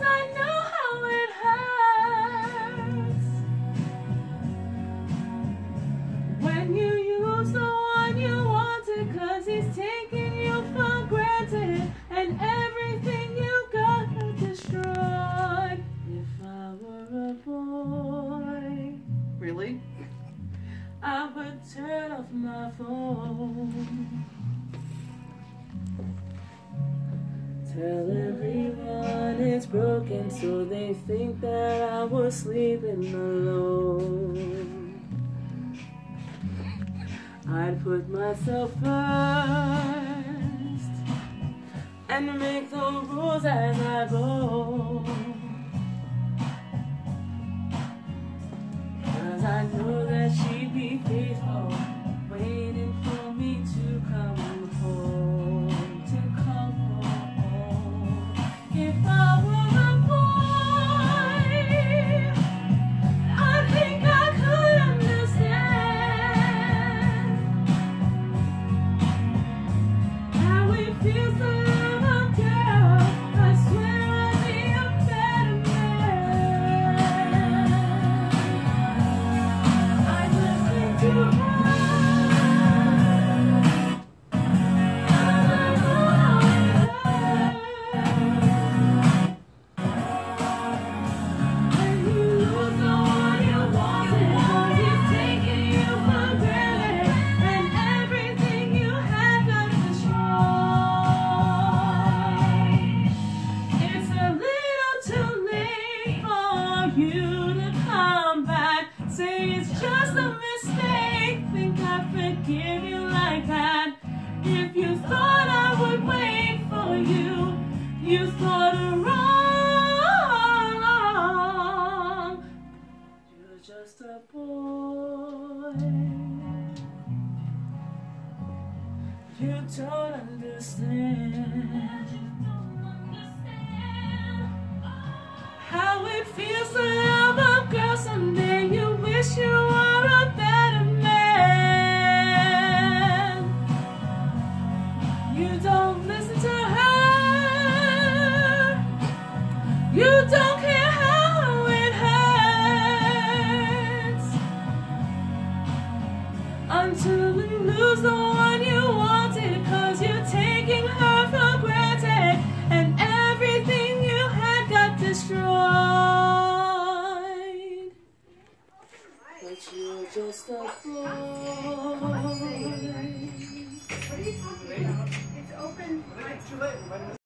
I know how it hurts when you use the one you wanted. He's taking you for granted and everything you got destroyed. If I were a boy. Really? I would turn off my phone. Tell everyone it's broken so they think that I was sleeping alone. I'd put myself first and make the rules as I go. Cause I know that she'd be you to come back. Say it's just a mistake. Think I forgive you like that. If you thought I would wait for you, you thought wrong. You're just a boy. You don't understand. Until you lose the one you wanted. Cause you're taking her for granted, and everything you had got destroyed. But you're just a boy.